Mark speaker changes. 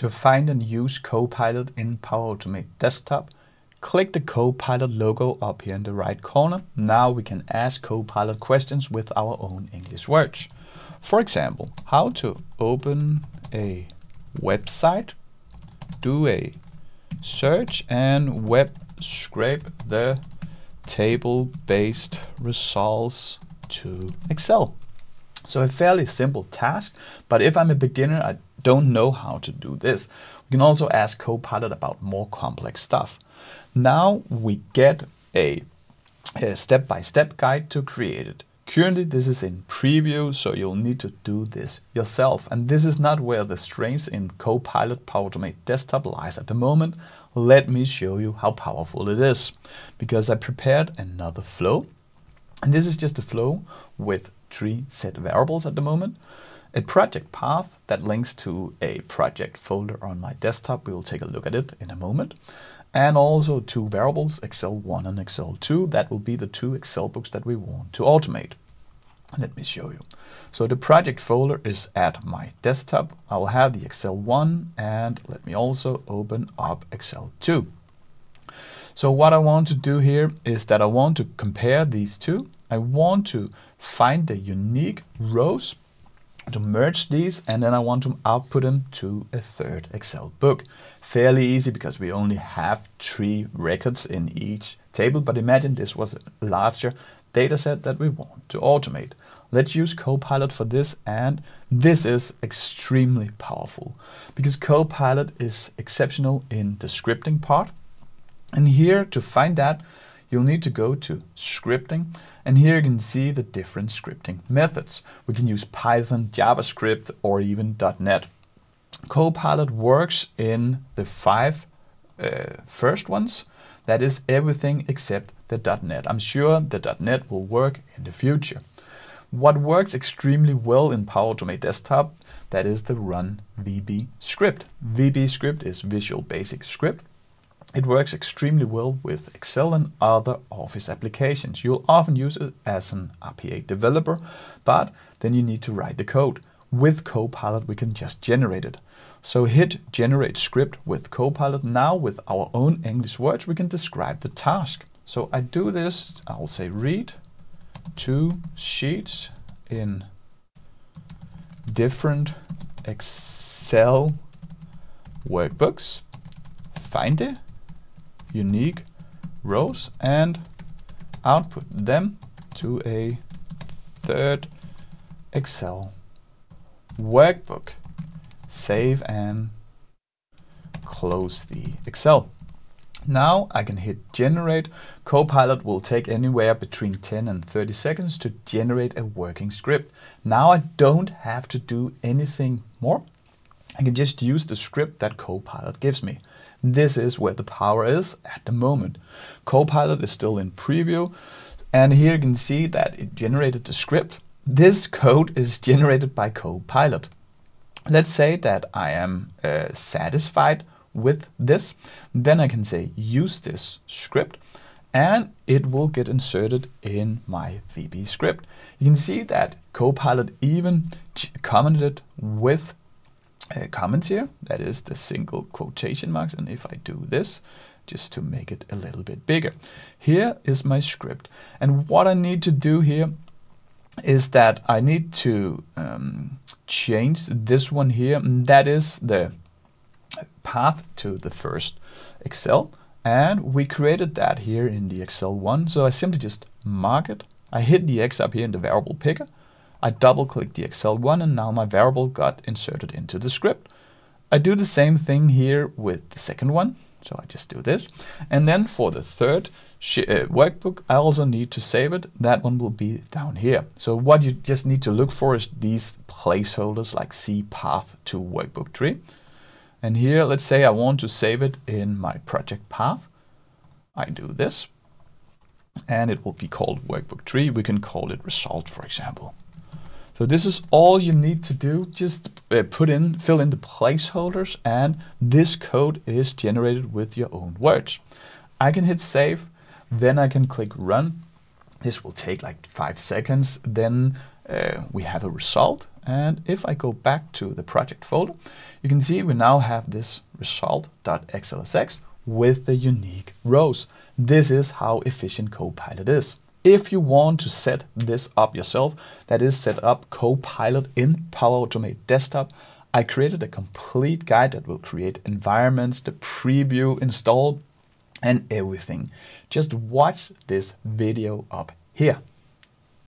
Speaker 1: To find and use Copilot in Power Automate Desktop, click the Copilot logo up here in the right corner. Now we can ask Copilot questions with our own English words. For example, how to open a website, do a search and web scrape the table-based results to Excel. So a fairly simple task, but if I'm a beginner, I don't know how to do this. We can also ask Copilot about more complex stuff. Now we get a step-by-step -step guide to create it. Currently this is in preview, so you'll need to do this yourself. And this is not where the strength in Copilot Power Automate Desktop lies at the moment. Let me show you how powerful it is. Because I prepared another flow. And this is just a flow with three set variables at the moment. A project path that links to a project folder on my desktop. We will take a look at it in a moment. And also two variables, Excel1 and Excel2. That will be the two Excel books that we want to automate. Let me show you. So the project folder is at my desktop. I will have the Excel1 and let me also open up Excel2. So what I want to do here is that I want to compare these two. I want to find the unique rows to merge these and then I want to output them to a third Excel book. Fairly easy because we only have three records in each table, but imagine this was a larger data set that we want to automate. Let's use Copilot for this and this is extremely powerful because Copilot is exceptional in the scripting part. And here to find that, you'll need to go to scripting and here you can see the different scripting methods. We can use Python, JavaScript or even .NET. Copilot works in the five uh, first ones. That is everything except the .NET. I'm sure the .NET will work in the future. What works extremely well in Power Automate Desktop, that is the Run VB script. VB script is Visual Basic Script. It works extremely well with Excel and other Office applications. You'll often use it as an RPA developer, but then you need to write the code. With Copilot, we can just generate it. So hit Generate Script with Copilot. Now with our own English words, we can describe the task. So I do this, I'll say read two sheets in different Excel workbooks, find it, unique rows and output them to a third Excel workbook. Save and close the Excel. Now I can hit generate. Copilot will take anywhere between 10 and 30 seconds to generate a working script. Now I don't have to do anything more. I can just use the script that Copilot gives me. This is where the power is at the moment. Copilot is still in preview and here you can see that it generated the script. This code is generated by Copilot. Let's say that I am uh, satisfied with this, then I can say use this script and it will get inserted in my VB script. You can see that Copilot even commented with uh, comments here, that is the single quotation marks, and if I do this, just to make it a little bit bigger. Here is my script, and what I need to do here is that I need to um, change this one here, that is the path to the first Excel, and we created that here in the Excel one, so I simply just mark it. I hit the X up here in the variable picker, I double click the Excel one and now my variable got inserted into the script. I do the same thing here with the second one. So I just do this. And then for the third uh, workbook, I also need to save it. That one will be down here. So what you just need to look for is these placeholders like C path to workbook 3. And here, let's say I want to save it in my project path. I do this and it will be called workbook 3. We can call it result, for example. So this is all you need to do. Just uh, put in, fill in the placeholders and this code is generated with your own words. I can hit save, then I can click run. This will take like five seconds. Then uh, we have a result And if I go back to the project folder, you can see we now have this result.xlsx with the unique rows. This is how efficient Copilot is. If you want to set this up yourself, that is set up Copilot in Power Automate Desktop, I created a complete guide that will create environments, the preview, install, and everything. Just watch this video up here.